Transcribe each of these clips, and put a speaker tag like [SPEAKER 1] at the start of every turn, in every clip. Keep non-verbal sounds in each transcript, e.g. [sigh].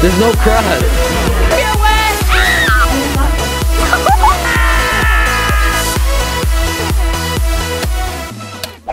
[SPEAKER 1] There's no crust.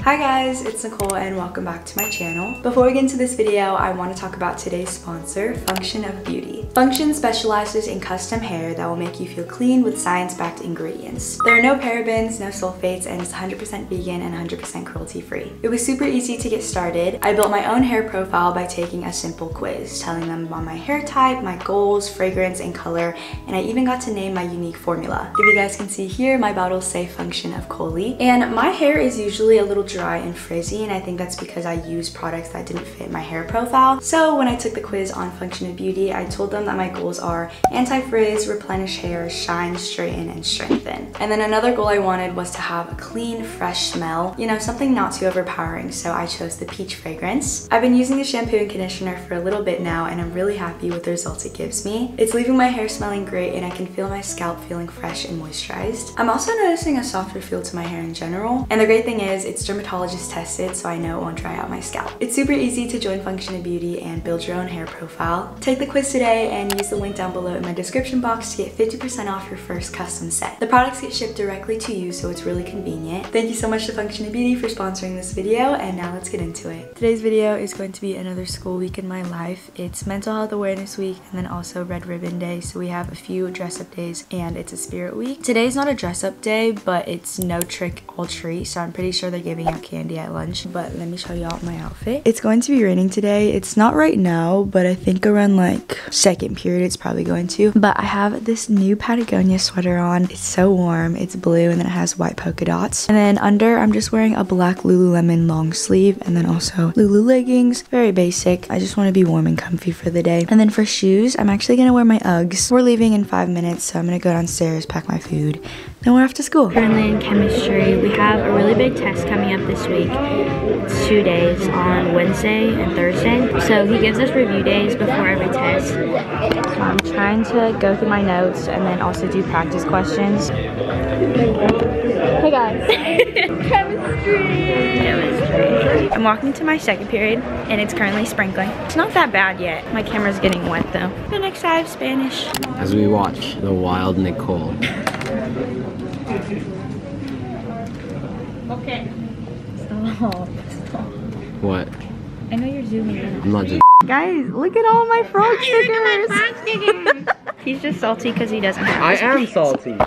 [SPEAKER 2] Hi guys, it's Nicole and welcome back to my channel. Before we get into this video, I want to talk about today's sponsor, Function of Beauty. Function specializes in custom hair that will make you feel clean with science-backed ingredients. There are no parabens, no sulfates, and it's 100% vegan and 100% cruelty-free. It was super easy to get started. I built my own hair profile by taking a simple quiz, telling them about my hair type, my goals, fragrance, and color, and I even got to name my unique formula. If you guys can see here, my bottles say Function of Coley, and my hair is usually a little dry and frizzy and I think that's because I used products that didn't fit my hair profile. So when I took the quiz on Function of Beauty, I told them that my goals are anti-frizz, replenish hair, shine, straighten, and strengthen. And then another goal I wanted was to have a clean, fresh smell, you know, something not too overpowering, so I chose the peach fragrance. I've been using the shampoo and conditioner for a little bit now and I'm really happy with the results it gives me. It's leaving my hair smelling great and I can feel my scalp feeling fresh and moisturized. I'm also noticing a softer feel to my hair in general, and the great thing is it's dermatologist dermatologist tested so I know it won't dry out my scalp. It's super easy to join Function of Beauty and build your own hair profile. Take the quiz today and use the link down below in my description box to get 50% off your first custom set. The products get shipped directly to you so it's really convenient. Thank you so much to Function of Beauty for sponsoring this video and now let's get into it. Today's video is going to be another school week in my life. It's Mental Health Awareness Week and then also Red Ribbon Day so we have a few dress up days and it's a spirit week. Today's not a dress up day but it's no trick all treat so I'm pretty sure they're giving out candy at lunch but let me show y'all my outfit. It's going to be raining today. It's not right now but i think around like second period it's probably going to. But i have this new patagonia sweater on. It's so warm. It's blue and then it has white polka dots. And then under i'm just wearing a black lululemon long sleeve and then also lulu leggings. Very basic. I just want to be warm and comfy for the day. And then for shoes i'm actually gonna wear my uggs. We're leaving in five minutes so i'm gonna go downstairs pack my food then we're off to school currently in chemistry we have a really big test coming up this week it's two days on Wednesday and Thursday. So he gives us review days before every test. So I'm trying to go through my notes and then also do practice questions. Hey guys. [laughs] Chemistry. Chemistry. I'm walking to my second period and it's currently sprinkling. It's not that bad yet. My camera's getting wet though. The next I have Spanish.
[SPEAKER 1] As we watch the wild Nicole.
[SPEAKER 2] Okay. Stop. Stop.
[SPEAKER 1] What?
[SPEAKER 2] I know you're zooming in.
[SPEAKER 1] I'm not just
[SPEAKER 2] Guys, look at all my frog [laughs] stickers. [laughs] He's just salty because he doesn't have
[SPEAKER 1] I am
[SPEAKER 2] piece.
[SPEAKER 1] salty.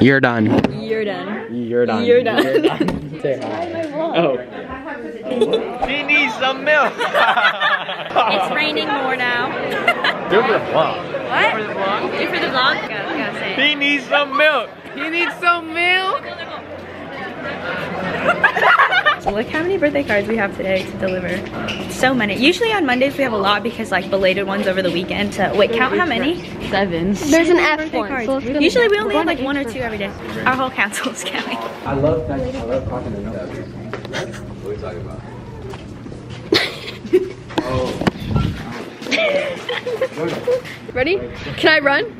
[SPEAKER 1] You're done.
[SPEAKER 2] You're done.
[SPEAKER 1] You're done.
[SPEAKER 2] You're done.
[SPEAKER 1] Say hi.
[SPEAKER 2] Oh.
[SPEAKER 3] He needs some milk. [laughs]
[SPEAKER 2] It's raining more now. [laughs]
[SPEAKER 3] Do for the vlog.
[SPEAKER 2] What? For the vlog? Do for the vlog? Go, go say it.
[SPEAKER 3] He needs some milk. He needs some milk.
[SPEAKER 2] So [laughs] look how many birthday cards we have today to deliver. So many. Usually on Mondays we have a lot because like belated ones over the weekend. So wait, count how many? Seven.
[SPEAKER 4] There's an F one. So
[SPEAKER 2] Usually we only have like one or two every day. Our whole council is counting.
[SPEAKER 1] I love that. I love talking to What are you talking about? [laughs] oh.
[SPEAKER 4] Ready? Can I run?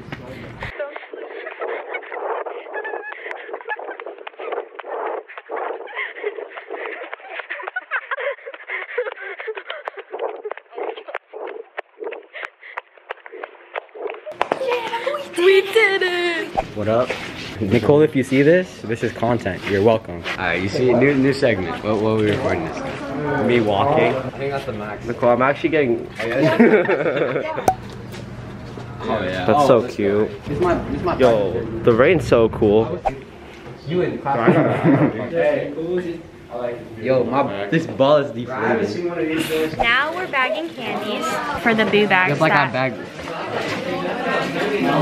[SPEAKER 2] We did it!
[SPEAKER 1] What up? Nicole, if you see this, this is content. You're welcome. Alright, you see, new new segment. What, what are we recording this time? Me walking. I think that's the max. Nicole, I'm actually getting. oh yeah. [laughs]
[SPEAKER 5] Oh, that's oh, so cute.
[SPEAKER 1] This is my, this is my
[SPEAKER 5] Yo, the rain's so cool.
[SPEAKER 1] You in class. [laughs] Yo, my this ball is deflated.
[SPEAKER 2] Now we're bagging candies for the boo bags.
[SPEAKER 1] Just like I
[SPEAKER 2] that-
[SPEAKER 1] bagged.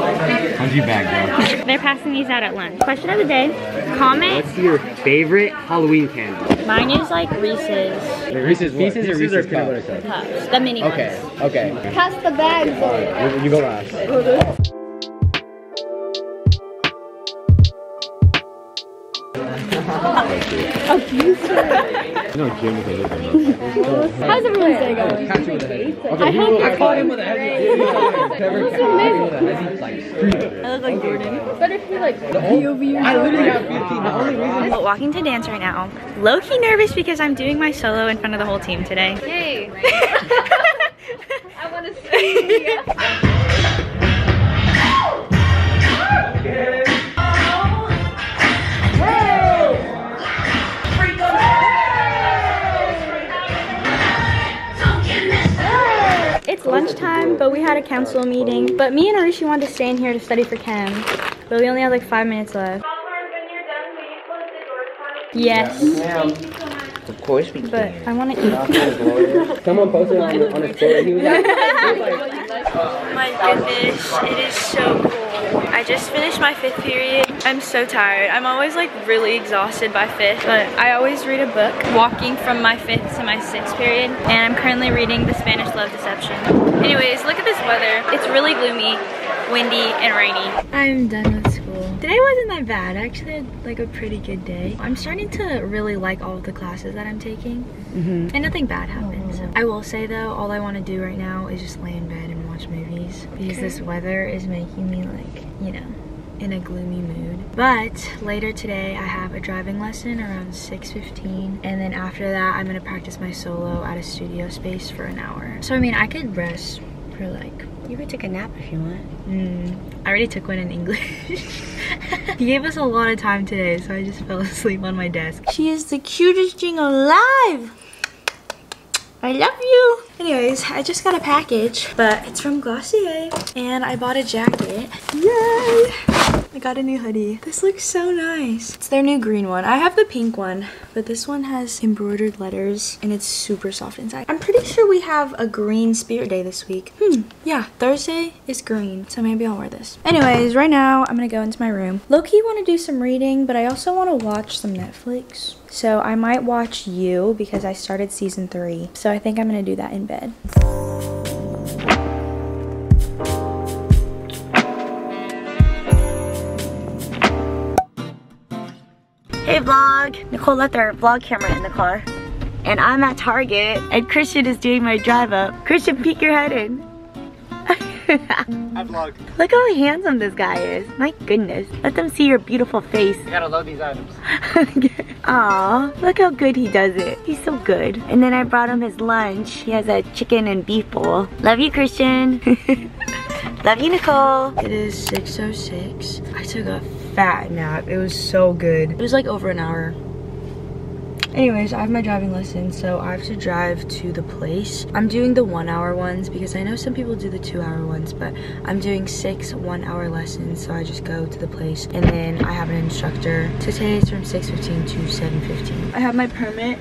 [SPEAKER 1] How'd you bag, bro?
[SPEAKER 2] They're passing these out at lunch. Question of the day. Comment.
[SPEAKER 1] What's your favorite Halloween candy?
[SPEAKER 2] Mine is like Reese's
[SPEAKER 1] Reese's Reese's, or Reese's peanut butter cups?
[SPEAKER 2] Cups. The mini
[SPEAKER 1] Okay,
[SPEAKER 2] ones.
[SPEAKER 1] okay.
[SPEAKER 4] Pass the bags.
[SPEAKER 1] You, you go last. No, Jim with a
[SPEAKER 4] How's everyone's day going?
[SPEAKER 1] Catch you with a heavy. Okay,
[SPEAKER 4] I hope
[SPEAKER 1] I caught him with a heavy. Trevor catch him with a heavy, like,
[SPEAKER 2] I look like Jordan.
[SPEAKER 4] Better if you like
[SPEAKER 1] I literally have 15. The only reason.
[SPEAKER 2] But walking to dance right now. Low key nervous because I'm doing my solo in front of the whole team today.
[SPEAKER 4] Yay. [laughs] I want to see. Lunchtime, but we had a council meeting. But me and Arushi wanted to stay in here to study for chem. But we only had like five minutes left. Yes,
[SPEAKER 6] Of course we
[SPEAKER 4] but I want to eat.
[SPEAKER 1] Someone posted on, on his story. He was like,
[SPEAKER 2] My goodness, it is so cool. Just finished my fifth period. I'm so tired. I'm always like really exhausted by fifth, but I always read a book walking from my fifth to my sixth period, and I'm currently reading The Spanish Love Deception. Anyways, look at this weather. It's really gloomy, windy, and rainy. I'm done with school. Today wasn't that bad. I actually had like a pretty good day. I'm starting to really like all of the classes that I'm taking, mm-hmm. and nothing bad happened. So. I will say though, all I want to do right now is just lay in bed watch movies because this weather is making me like, you know, in a gloomy mood. But later today I have a driving lesson around 6.15 and then after that I'm gonna practice my solo at a studio space for an hour. So I mean I could rest for like
[SPEAKER 7] You could take a nap if you want.
[SPEAKER 2] Mm, I already took one in English. [laughs] he gave us a lot of time today, so I just fell asleep on my desk. She is the cutest thing alive. I love you. Anyways, I just got a package, but it's from Glossier, and I bought a jacket. Yay! I got a new hoodie. This looks so nice. It's their new green one. I have the pink one, but this one has embroidered letters, and it's super soft inside. I'm pretty sure we have a green spirit day this week. Hmm, yeah, Thursday is green, so maybe I'll wear this. Anyways, right now, I'm gonna go into my room. Low-key want to do some reading, but I also want to watch some Netflix. So I might watch You because I started season three. So I think I'm gonna do that in bed.
[SPEAKER 7] Hey vlog! Nicole left our vlog camera in the car. And I'm at Target and Christian is doing my drive up. Christian, peek your head in. [laughs]
[SPEAKER 8] I vlog.
[SPEAKER 7] Look how handsome this guy is. My goodness. Let them see your beautiful face.
[SPEAKER 8] You gotta love these items. [laughs]
[SPEAKER 7] Aw, look how good he does it. He's so good. And then I brought him his lunch. He has a chicken and beef bowl. Love you, Christian. [laughs] Love you, Nicole.
[SPEAKER 2] It is 6.06. I took a fat nap. It was so good. It was like over an hour. Anyways, I have my driving lesson, so I have to drive to the place. I'm doing the one hour ones because I know some people do the two hour ones, but I'm doing six one hour lessons, so I just go to the place and then I have an instructor. Today it's from 6.15 to 7.15. I have my permit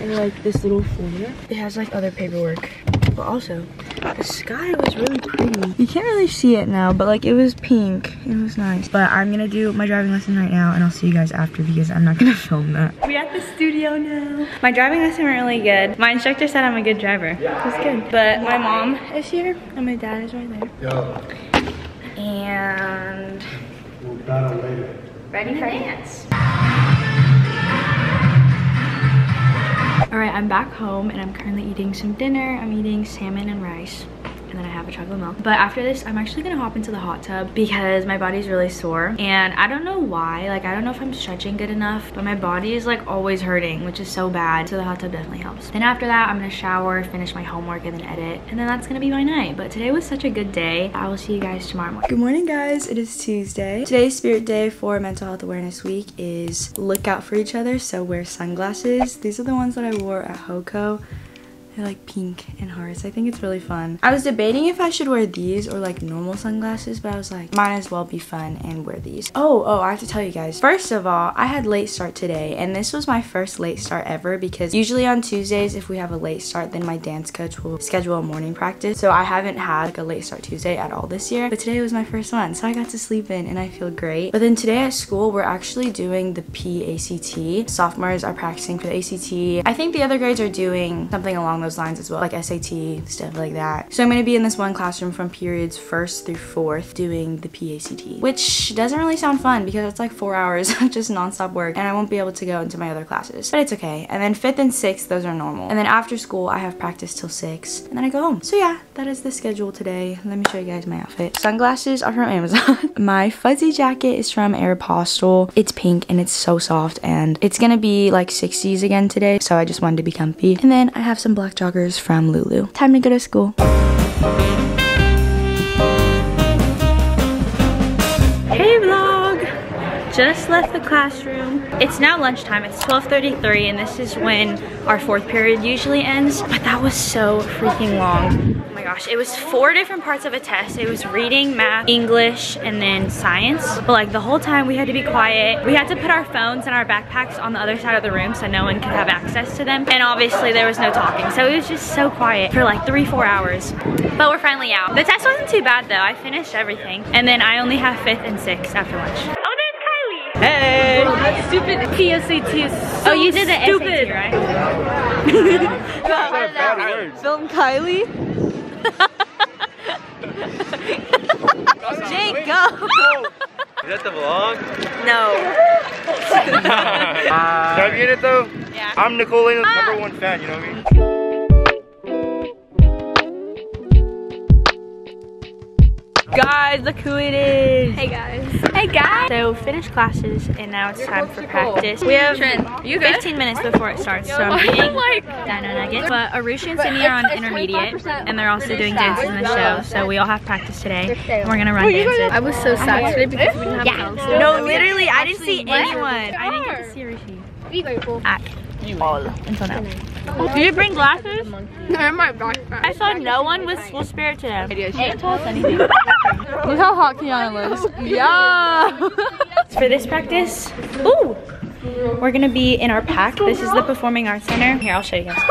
[SPEAKER 2] in like this little folder. It has like other paperwork, but also the sky was really pretty. You can't really see it now, but like it was pink. It was nice. But I'm gonna do my driving lesson right now and I'll see you guys after because I'm not gonna [laughs] film that. We at the studio now. My driving lesson went really good. My instructor said I'm a good driver. It was good. But my mom is here and my dad is right there. And ready for dance. All right, I'm back home and I'm currently eating some dinner. I'm eating salmon and rice and then I have a chocolate milk. But after this, I'm actually gonna hop into the hot tub because my body's really sore. And I don't know why, like I don't know if I'm stretching good enough, but my body is like always hurting, which is so bad. So the hot tub definitely helps. Then after that, I'm gonna shower, finish my homework, and then edit. And then that's gonna be my night. But today was such a good day. I will see you guys tomorrow morning. Good morning, guys. It is Tuesday. Today's spirit day for Mental Health Awareness Week is look out for each other. So wear sunglasses. These are the ones that I wore at HOCO. They're like pink and hearts. I think it's really fun. I was debating if I should wear these or like normal sunglasses, but I was like, might as well be fun and wear these. Oh, oh, I have to tell you guys. First of all, I had late start today and this was my first late start ever because usually on Tuesdays, if we have a late start, then my dance coach will schedule a morning practice. So I haven't had like a late start Tuesday at all this year, but today was my first one. So I got to sleep in and I feel great. But then today at school, we're actually doing the PACT. Sophomores are practicing for the ACT. I think the other grades are doing something along those lines as well, like SAT, stuff like that. So I'm gonna be in this one classroom from periods first through fourth doing the PACT, which doesn't really sound fun because it's like four hours [laughs] of just nonstop work and I won't be able to go into my other classes, but it's okay. And then fifth and sixth, those are normal. And then after school, I have practice till six and then I go home. So yeah, that is the schedule today. Let me show you guys my outfit. Sunglasses are from Amazon. [laughs] my fuzzy jacket is from Aeropostale. It's pink and it's so soft and it's gonna be like 60s again today. So I just wanted to be comfy. And then I have some black joggers from Lulu. Time to go to school. Hey vlog! Just left the classroom. It's now lunchtime, it's 12.33 and this is when our fourth period usually ends, but that was so freaking long. Oh my gosh, it was four different parts of a test. It was reading, math, English, and then science. But like the whole time we had to be quiet. We had to put our phones and our backpacks on the other side of the room so no one could have access to them. And obviously there was no talking. So it was just so quiet for like three, four hours. But we're finally out. The test wasn't too bad though. I finished everything. And then I only have fifth and sixth after lunch. Oh.
[SPEAKER 1] Hey!
[SPEAKER 4] Stupid PSAT is so
[SPEAKER 2] oh, you did the
[SPEAKER 4] stupid.
[SPEAKER 2] SAT, right? [laughs]
[SPEAKER 4] Film Kylie. [laughs] Jake, go. [laughs]
[SPEAKER 1] Is that the vlog?
[SPEAKER 4] No.
[SPEAKER 8] Can I get it though?
[SPEAKER 4] Yeah.
[SPEAKER 8] I'm Nicole Laeno's number one fan, you know what I mean?
[SPEAKER 2] Guys, look who it is.
[SPEAKER 4] Hey guys.
[SPEAKER 2] Hey guys. So finished classes and now it's time for practice. We have
[SPEAKER 4] you
[SPEAKER 2] 15 minutes before it starts, so I'm oh eating dino nuggets. But Arushi and Sydney are on intermediate and they're also doing dances in the show, so we all have practice today. And we're gonna run dances.
[SPEAKER 4] I was so sad today because we didn't have counseling.
[SPEAKER 2] No, literally, I didn't see anyone. I didn't get to see Arushi.
[SPEAKER 4] Be grateful.
[SPEAKER 2] At all until now. Did you bring glasses?
[SPEAKER 4] They're in my backpack.
[SPEAKER 2] I saw no one with school spirit today.
[SPEAKER 4] She didn't tell us anything. [laughs] Look how hot Kiana looks. Yeah. [laughs]
[SPEAKER 2] For this practice, ooh, we're gonna be in our pack. This is the Performing Arts Center. Here, I'll show you guys. [laughs]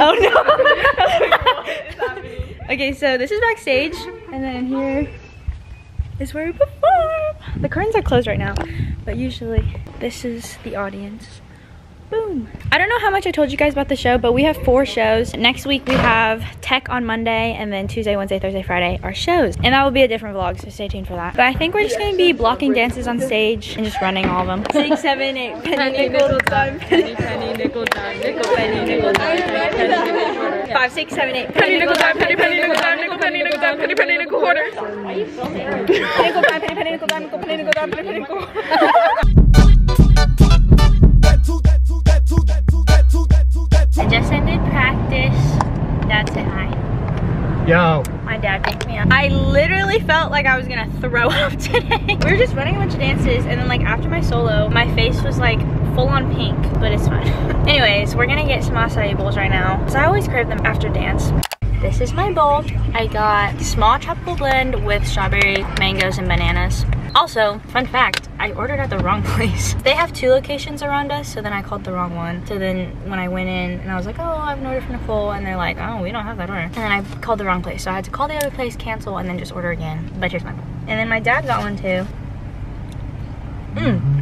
[SPEAKER 2] Oh no! okay, so this is backstage, and then here is where we perform. The curtains are closed right now, but usually this is the audience. Boom. I don't know how much I told you guys about the show, but we have four shows. Next week we have tech on Monday, and then Tuesday, Wednesday, Thursday, Friday are shows. And that will be a different vlog, so stay tuned for that. But I think we're just gonna be blocking dances on stage and just running all of them. Six, seven, eight, penny, nickel, dime, penny, penny, nickel, dime, nickel, penny, nickel, dime, penny, penny, nickel, quarter. Five, six, seven, eight, penny, nickel, dime, penny, penny, nickel, dime, nickel, penny, nickel, dime, penny, penny, nickel, quarter. Nickel, dime, penny, penny, nickel, dime, nickel, penny, nickel, dime, penny, penny, nickel. I just ended practice. Dad said hi.
[SPEAKER 8] Yo.
[SPEAKER 2] My dad picked me up. I literally felt like I was gonna throw [laughs] up today. we were just running a bunch of dances and then like after my solo, my face was like full on pink, but it's fine. [laughs] Anyways, we're gonna get some acai bowls right now. Cause I always crave them after dance. This is my bowl. I got small tropical blend with strawberry, mangoes, and bananas. Also, fun fact, I ordered at the wrong [laughs] place. They have two locations around us, so then I called the wrong one. So then when I went in and I was like, oh, I have an order for Nicole, and they're like, oh, we don't have that order. And then I called the wrong place, so I had to call the other place, cancel, and then just order again. But here's mine. And then my dad got one too. Mmm.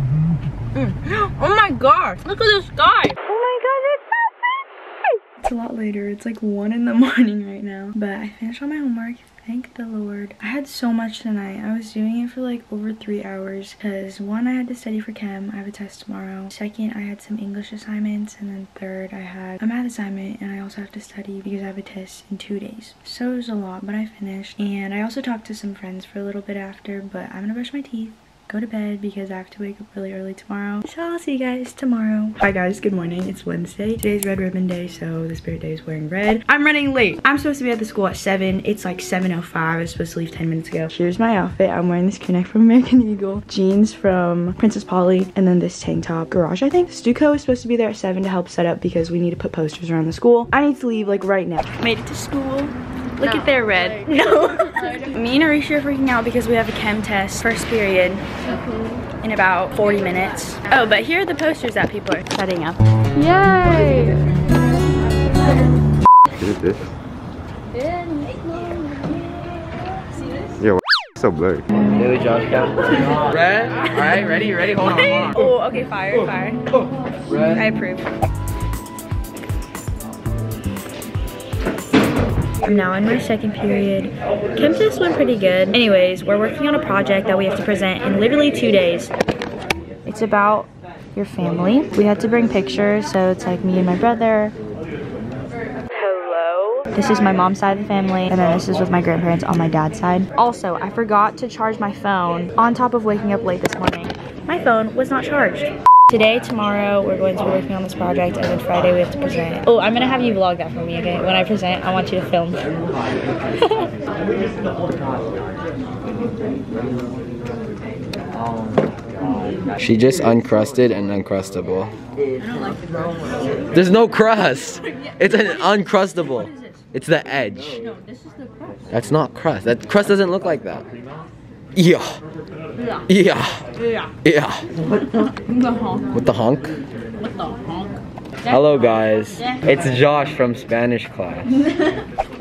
[SPEAKER 2] Mm. [gasps] Oh my gosh, look at the sky. Oh my god, it's so pretty. It's a lot later. It's like 1 in the [laughs] morning right now. But I finished all my homework. Thank the Lord. I had so much tonight. I was doing it for like over three hours because one, I had to study for chem. I have a test tomorrow. Second, I had some English assignments. And then third, I had a math assignment and I also have to study because I have a test in two days. So it was a lot, but I finished. And I also talked to some friends for a little bit after, but I'm gonna brush my teeth go to bed because I have to wake up really early tomorrow. So I'll see you guys tomorrow. Hi guys, good morning. It's Wednesday. Today's Red Ribbon Day, so the Spirit Day is wearing red. I'm running late. I'm supposed to be at the school at 7. It's like 7.05. I was supposed to leave 10 minutes ago. Here's my outfit. I'm wearing this crew neck from [laughs] American Eagle, jeans from Princess Polly, and then this tank top. Garage, I think. Stuco is supposed to be there at 7 to help set up because we need to put posters around the school. I need to leave like right now. Made it to school. Look at their red. No. [laughs] Me and Arushi are freaking out because we have a chem test, first period, mm-hmm. in about 40 minutes. Oh, but here are the posters that people are setting up.
[SPEAKER 4] Yay.
[SPEAKER 3] Is it this? Yo, [laughs] so blurry.
[SPEAKER 1] Daily Josh count. Red. All right, ready, ready. Hold on, hold on.
[SPEAKER 2] Oh, okay, fire, fire.
[SPEAKER 1] Red.
[SPEAKER 2] I approve. I'm now in my second period. Chem test went pretty good. Anyways, we're working on a project that we have to present in literally two days. It's about your family. We had to bring pictures, so it's like me and my brother. Hello. This is my mom's side of the family, and then this is with my grandparents on my dad's side. Also, I forgot to charge my phone on top of waking up late this morning. My phone was not charged. Today, tomorrow, we're going to be working on this project, and then Friday we have to present. It. Oh, I'm gonna have you vlog that for me, okay? When I present, I want you to film. [laughs]
[SPEAKER 1] She just uncrusted and uncrustable. There's no crust. It's an uncrustable. It's the edge. That's not crust. That crust doesn't look like that. Yeah. Yeah. Yeah. With the honk? With the honk? Hello guys. It's Josh from Spanish class. [laughs]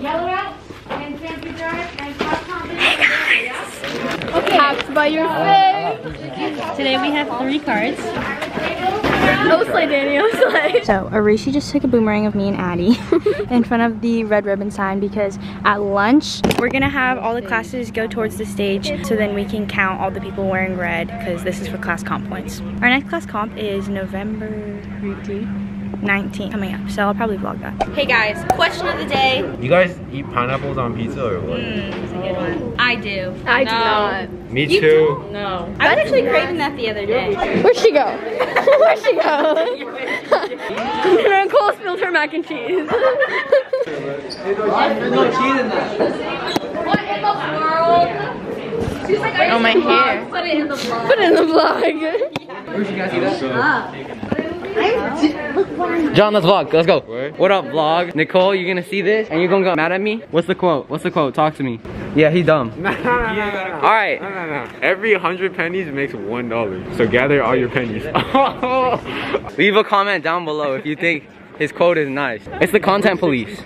[SPEAKER 4] Tapped by your uh, face.
[SPEAKER 2] Today we have three cards.
[SPEAKER 4] Slay. Oh, slay.
[SPEAKER 2] So, Arushi just took a boomerang of me and Addie [laughs] in front of the red ribbon sign because at lunch, we're gonna have all the classes go towards the stage so then we can count all the people wearing red because this is for class comp points. Our next class comp is November 19th coming oh up, so I'll probably vlog that. Hey guys, question of the day.
[SPEAKER 3] You guys eat pineapples on pizza or what?
[SPEAKER 2] Hmm, I do.
[SPEAKER 4] I do not.
[SPEAKER 3] Me too.
[SPEAKER 4] No.
[SPEAKER 2] I was actually craving that the other day.
[SPEAKER 4] Where'd she go? [laughs] Where'd she go? [laughs] Nicole spilled her mac and cheese.
[SPEAKER 2] Oh, my hair.
[SPEAKER 4] Put it in the vlog. Put it in the vlog.
[SPEAKER 1] John, let's vlog. Let's go. What up, vlog? Nicole, you're gonna see this and you're gonna get mad at me? What's the quote? What's the quote? Talk to me. Yeah, he dumb. [laughs]
[SPEAKER 3] No, no, no, no, no.
[SPEAKER 1] All right.
[SPEAKER 3] No, no, no. Every hundred pennies makes one dollar. So gather all your pennies. [laughs]
[SPEAKER 1] Leave a comment down below if you think his quote is nice. It's the content police.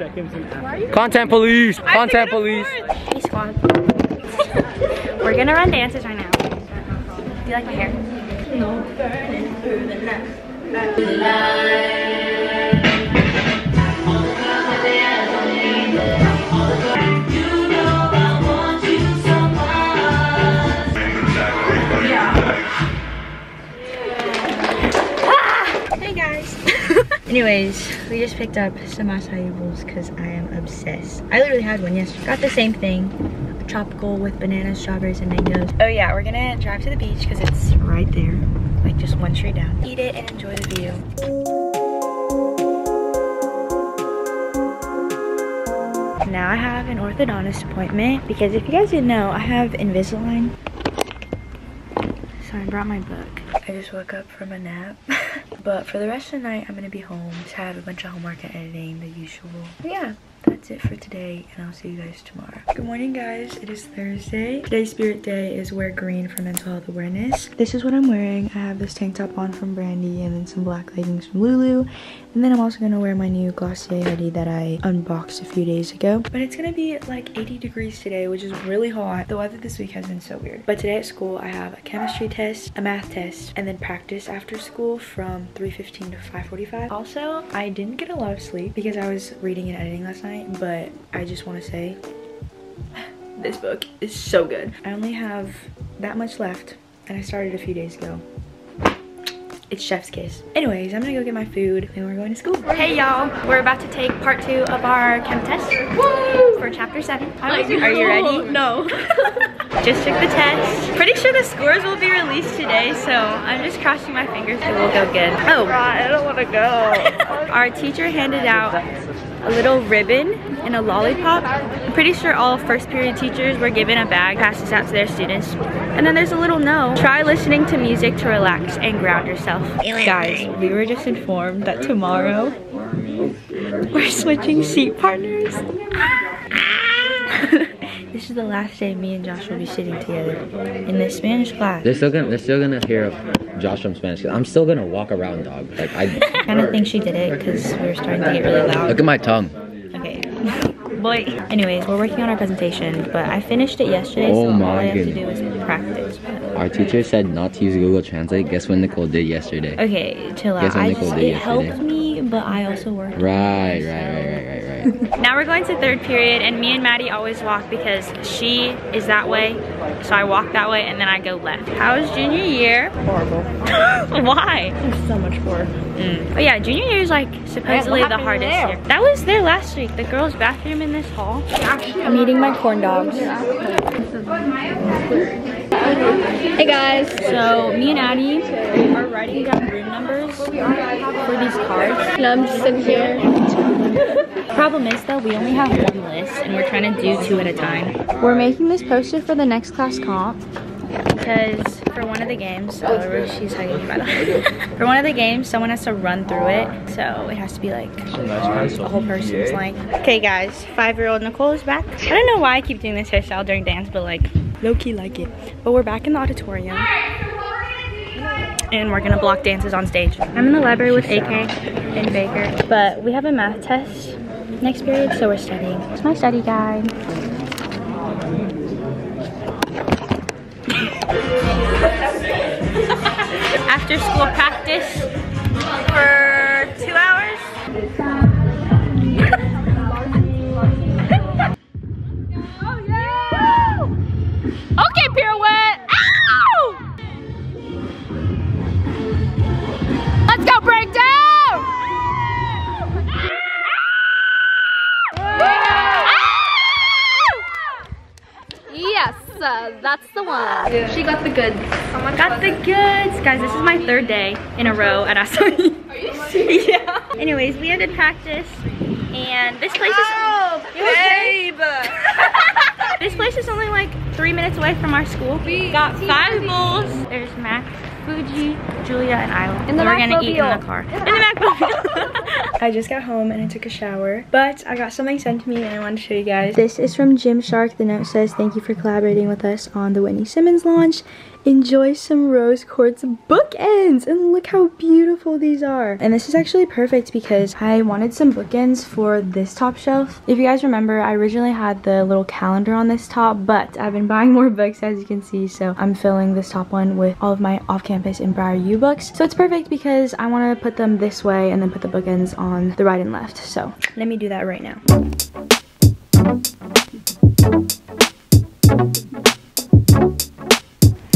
[SPEAKER 1] Content police. Content police.
[SPEAKER 2] Hey squad. [laughs] We're gonna run dances right now. Do you like my hair? Hey guys. [laughs] Anyways, we just picked up some acai bowls because I am obsessed. I literally had one yesterday. Got the same thing. Tropical with bananas, strawberries, and mangoes. Oh yeah, we're gonna drive to the beach because it's right there. Like just one street down. Eat it and enjoy the view. Now I have an orthodontist appointment because if you guys didn't know, I have Invisalign. So I brought my book. I just woke up from a nap. [laughs] but for the rest of the night, I'm gonna be home. Just have a bunch of homework and editing, the usual. But yeah, that's it for today, and I'll see you guys tomorrow. Good morning, guys. It is Thursday. Today's Spirit Day is wear green for mental health awareness. This is what I'm wearing. I have this tank top on from Brandy and then some black leggings from Lulu. And then I'm also gonna wear my new Glossier hoodie that I unboxed a few days ago. But it's gonna be like 80 degrees today, which is really hot. The weather this week has been so weird. But today at school, I have a chemistry test, a math test, and then practice after school from 3.15 to 5.45. Also, I didn't get a lot of sleep because I was reading and editing last night, but I just wanna say, [sighs] this book is so good. I only have that much left, and I started a few days ago. It's chef's kiss. Anyways, I'm gonna go get my food and we're going to school. Hey y'all, we're about to take part two of our chem test for chapter seven. Are you ready?
[SPEAKER 4] No. [laughs] [laughs]
[SPEAKER 2] Just took the test. Pretty sure the scores will be released today, so I'm just crossing my fingers it will go good. Oh, God,
[SPEAKER 4] I don't want to go. [laughs]
[SPEAKER 2] our teacher handed out a little ribbon and a lollipop. I'm pretty sure all first period teachers were given a bag, passed this out to their students. And then there's a little note. Try listening to music to relax and ground yourself. Guys, we were just informed that tomorrow we're switching seat partners. [laughs] this is the last day me and Josh will be sitting together in this Spanish class.
[SPEAKER 1] They're still gonna they're still gonna hear of Josh from Spanish. I'm still gonna walk around, dog. Like I [laughs]
[SPEAKER 2] I kind of think she did it because we were starting to get really loud.
[SPEAKER 1] look at my tongue.
[SPEAKER 2] Okay. [laughs] Boy. Anyways, we're working on our presentation, but I finished it yesterday,
[SPEAKER 1] Oh
[SPEAKER 2] so all
[SPEAKER 1] my
[SPEAKER 2] I have to
[SPEAKER 1] goodness.
[SPEAKER 2] do is practice.
[SPEAKER 1] Our teacher said not to use Google Translate. Guess what Nicole did yesterday?
[SPEAKER 2] Okay, chill out.
[SPEAKER 1] Guess what
[SPEAKER 2] I
[SPEAKER 1] Nicole
[SPEAKER 2] just,
[SPEAKER 1] did
[SPEAKER 2] it
[SPEAKER 1] yesterday?
[SPEAKER 2] helped me, but I also worked.
[SPEAKER 1] Right, right, right, right, right. [laughs]
[SPEAKER 2] Now we're going to third period, and me and Maddie always walk because she is that way, so I walk that way, and then I go left. How was junior year?
[SPEAKER 4] Horrible. [laughs]
[SPEAKER 2] Why?
[SPEAKER 4] so much work.
[SPEAKER 2] Mm. But yeah, junior year is like supposedly the hardest
[SPEAKER 4] there?
[SPEAKER 2] year. That was there last week. The girls' bathroom in this hall. I'm eating my corn dogs.
[SPEAKER 4] Hey guys.
[SPEAKER 2] So me and Addie are writing down room numbers for these cards.
[SPEAKER 4] No, I'm just sitting here. [laughs]
[SPEAKER 2] Problem is though, we only have one list and we're trying to do two at a time. We're making this poster for the next class comp because for one of the games, oh, she's hugging me by the way. [laughs] For one of the games, someone has to run through it, so it has to be like a whole person's length. Okay guys, five-year-old Nicole is back. I don't know why I keep doing this hairstyle during dance, but like, low-key like it. But we're back in the auditorium and we're gonna block dances on stage. I'm in the library with AK and Baker, but we have a math test next period, so we're studying. It's my study guide. [laughs] After school practice for
[SPEAKER 4] pirouette. Ow! Let's go breakdown. Yes, uh, that's the one. She got the goods.
[SPEAKER 2] Got the goods. Guys, this is my third day in a row at Asami. Are you serious? [laughs] yeah. Anyways, we ended practice and this place is
[SPEAKER 4] Oh, babe. [laughs]
[SPEAKER 2] This place is only like three minutes away from our school. We got five bowls. There's Mac, Fuji, Julia, and Isla.
[SPEAKER 4] In the
[SPEAKER 2] we're gonna eat in the car. In the Macmobile. [laughs] I just got home and I took a shower, but I got something sent to me and I wanted to show you guys. This is from Gymshark. The note says, thank you for collaborating with us on the Whitney Simmons launch. Enjoy some rose quartz bookends and look how beautiful these are. And this is actually perfect because I wanted some bookends for this top shelf. If you guys remember, I originally had the little calendar on this top, but I've been buying more [laughs] books as you can see, so I'm filling this top one with all of my off-campus and Briar U books. So it's perfect because I want to put them this way and then put the bookends on the right and left. So let me do that right now.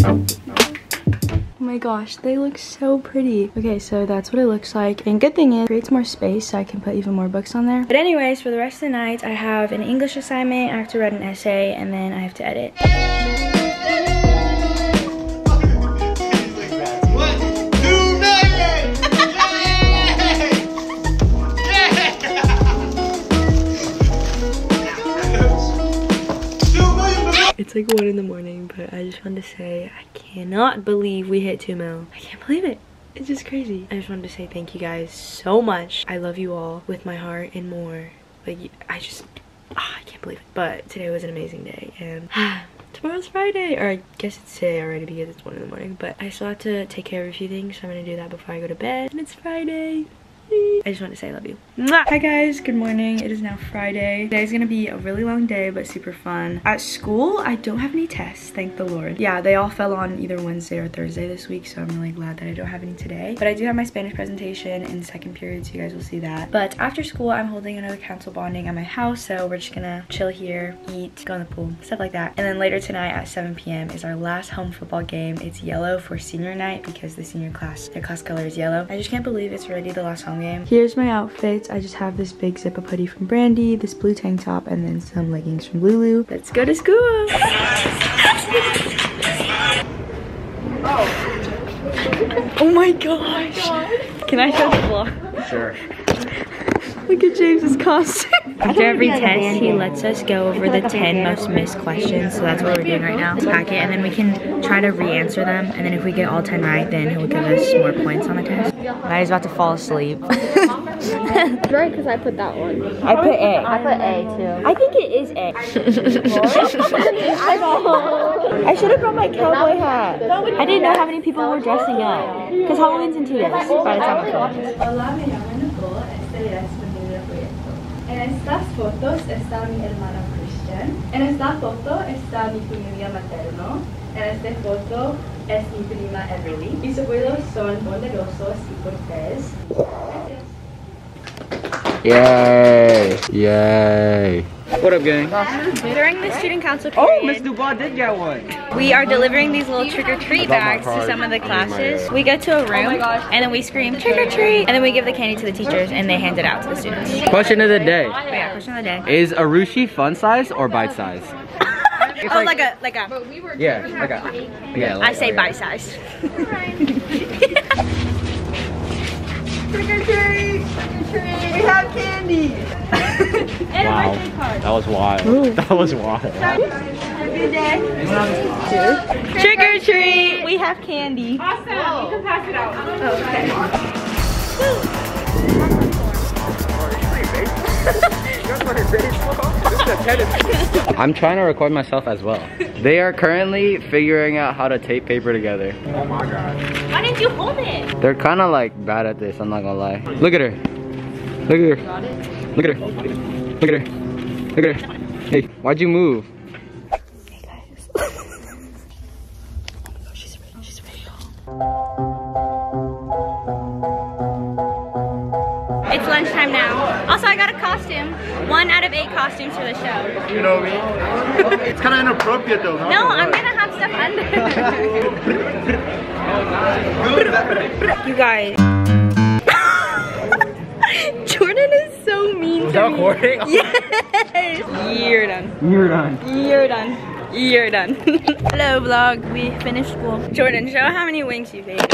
[SPEAKER 2] Oh my gosh, they look so pretty. Okay, so that's what it looks like. And good thing is, it creates more space so I can put even more books on there. But anyways, for the rest of the night, I have an English assignment, I have to write an essay, and then I have to edit. It's like 1 in the morning, but I just wanted to say I cannot believe we hit 2 mil. I can't believe it. It's just crazy. I just wanted to say thank you guys so much. I love you all with my heart and more. Like, I just, ah, I can't believe it. But today was an amazing day, and [sighs] tomorrow's Friday. Or I guess it's today already because it's 1 in the morning. But I still have to take care of a few things, so I'm gonna do that before I go to bed. And it's Friday. I just want to say I love you. Hi guys, good morning. It is now Friday. Today's gonna be a really long day, but super fun. At school, I don't have any tests, thank the Lord. Yeah, they all fell on either Wednesday or Thursday this week, so I'm really glad that I don't have any today. But I do have my Spanish presentation in second period, so you guys will see that. But after school, I'm holding another council bonding at my house, so we're just gonna chill here, eat, go in the pool, stuff like that. And then later tonight at 7 p.m. is our last home football game. It's yellow for senior night because the senior class, their class color is yellow. I just can't believe it's already the last home game. Here's my outfits. I just have this big zip up hoodie from Brandy, this blue tank top, and then some leggings from Lulu. Let's go to school. Oh my gosh. Can I show the vlog?
[SPEAKER 1] Sure. [laughs]
[SPEAKER 2] Look at James's costume. [laughs] After every test, he lets us go over the 10 most missed questions. So that's what we're doing right now. Pack it, and then we can try to re-answer them. And then if we get all 10 right, then he'll give us more points on the test.
[SPEAKER 7] Maddie's about to fall asleep. [laughs]
[SPEAKER 4] Right, because I put that one.
[SPEAKER 7] I put A. I put A too. I think it is A. [laughs] I should have brought my cowboy hat. I didn't know how many people were dressing up. Because Halloween's in two days. By the time I
[SPEAKER 9] estas fotos está mi hermano Christian. En esta foto está mi familia materno. En esta foto es mi prima Everly. Mis abuelos son bondadosos y cortés. Gracias.
[SPEAKER 1] Yay! Yay!
[SPEAKER 3] What up, gang?
[SPEAKER 2] During the student council
[SPEAKER 10] Oh, Miss Dubois did get one.
[SPEAKER 2] we are delivering these little trick-or-treat bags to some of the classes. We go to a room, and then we scream trick-or-treat, and then we give the candy to the teachers, and they hand it out to the students.
[SPEAKER 1] Question of the day.
[SPEAKER 2] But yeah, question of the day.
[SPEAKER 1] Is Arushi fun size or bite size? [laughs]
[SPEAKER 2] Oh, like a, like a,
[SPEAKER 1] Yeah, like a, yeah.
[SPEAKER 2] I say oh, bite size. [laughs] Trick or treat! We have candy! [laughs]
[SPEAKER 3] Wow. That was wild. [laughs] That was wild.
[SPEAKER 2] Trick or treat! We have candy.
[SPEAKER 4] Awesome. You can pass it out.
[SPEAKER 1] Oh, I'm trying to record myself as well. They are currently figuring out how to tape paper together.
[SPEAKER 3] Oh my god.
[SPEAKER 7] Why didn't you hold it?
[SPEAKER 1] They're kind of like bad at this, I'm not gonna lie. Look at her. Look at her. Look at her. Look at her. Look at her. Hey, why'd you move?
[SPEAKER 2] It's lunchtime now. Also, I got a costume. One out of eight costumes for the show.
[SPEAKER 10] You know me. it's kind of inappropriate though.
[SPEAKER 2] No, I'm gonna have stuff under. [laughs] you guys. So mean to me.
[SPEAKER 3] recording? [laughs]
[SPEAKER 2] Yes. You're done.
[SPEAKER 1] You're done.
[SPEAKER 2] You're done. You're done. [laughs] Hello, vlog. We finished school. Jordan, show how many wings you've eaten. [laughs]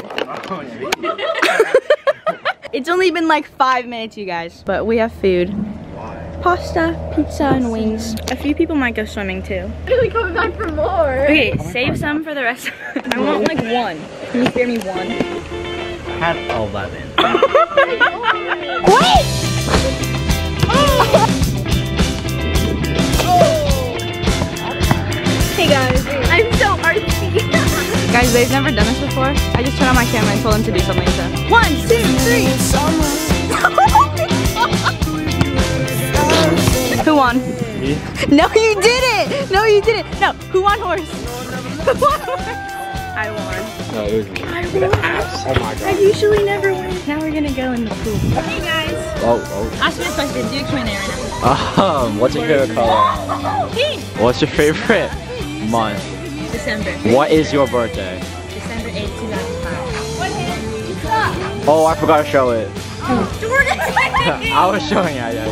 [SPEAKER 2] it's only been like five minutes, you guys. But we have food. Pasta, pizza, and wings. A few people might go swimming too.
[SPEAKER 4] Really coming back for more.
[SPEAKER 2] Okay, save some for the rest. I want like one. Can you spare me one?
[SPEAKER 1] I Had 11.
[SPEAKER 2] Hey guys, I'm so artsy. [laughs] guys, they've never done this before. I just turned on my camera and told them to do something. So one, two, three. [laughs] Who won?
[SPEAKER 3] Me?
[SPEAKER 2] No, you didn't. No, you didn't. No, who won horse? [laughs] Who won horse? I won.
[SPEAKER 3] No, it was me.
[SPEAKER 2] I won.
[SPEAKER 3] Oh my god.
[SPEAKER 2] I usually never win. Now we're gonna go in the pool. Hey guys,
[SPEAKER 1] Oh, oh.
[SPEAKER 2] ask me a question. Do explain it right now.
[SPEAKER 1] Um, what's your favorite color?
[SPEAKER 2] Pink.
[SPEAKER 1] What's your favorite month?
[SPEAKER 2] December.
[SPEAKER 1] What is your birthday?
[SPEAKER 2] December 8, 2005.
[SPEAKER 1] Oh, I forgot to show it. [laughs]
[SPEAKER 2] Jordan! [laughs]
[SPEAKER 1] I was showing it, yeah.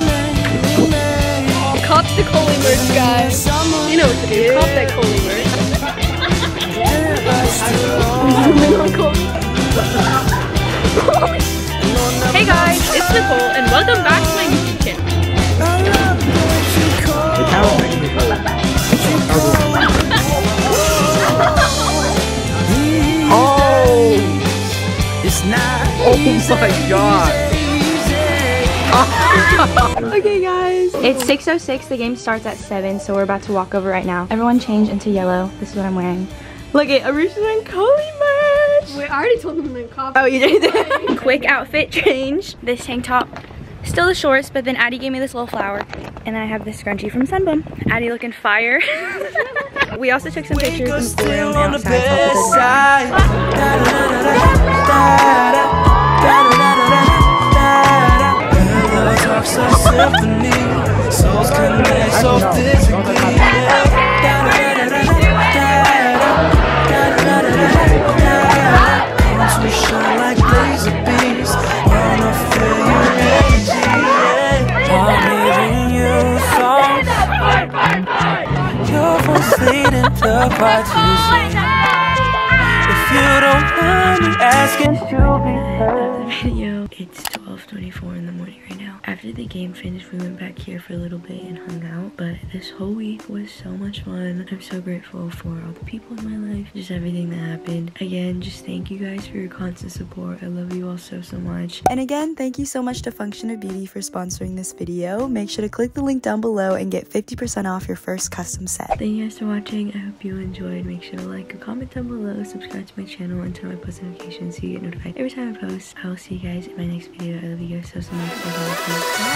[SPEAKER 4] Cop the merch, guys. You know what to do. Cop that merch. [laughs] hey guys, it's Nicole and welcome back to my YouTube channel.
[SPEAKER 1] Oh my god! [laughs]
[SPEAKER 2] Okay guys. It's 6.06, the game starts at 7, so we're about to walk over right now. Everyone change into yellow. This is what I'm wearing. Look at Arusha's wearing Coley merch!
[SPEAKER 4] Wait, I already told them to cop.
[SPEAKER 2] Oh, you did? [laughs] Quick outfit change. This tank top, still the shorts, but then Addie gave me this little flower. And then I have this scrunchie from Sunbum. Addie looking fire. we also took some pictures in the room and outside. Video. It's 12.24 in the morning right now. After the game finished, we went back here for a little bit and hung out. But this whole week was so much fun. I'm so grateful for all the people in my life, just everything that happened. Again, just thank you guys for your constant support. I love you all so, so much.
[SPEAKER 9] And again, thank you so much to Function of Beauty for sponsoring this video. Make sure to click the link down below and get 50% off your first custom set.
[SPEAKER 2] Thank you guys for watching. I hope you enjoyed. Make sure to like comment down below, subscribe to my channel, and turn on my post notifications so you get notified every time I post. I will see you guys in my next video. I love you. be your sister next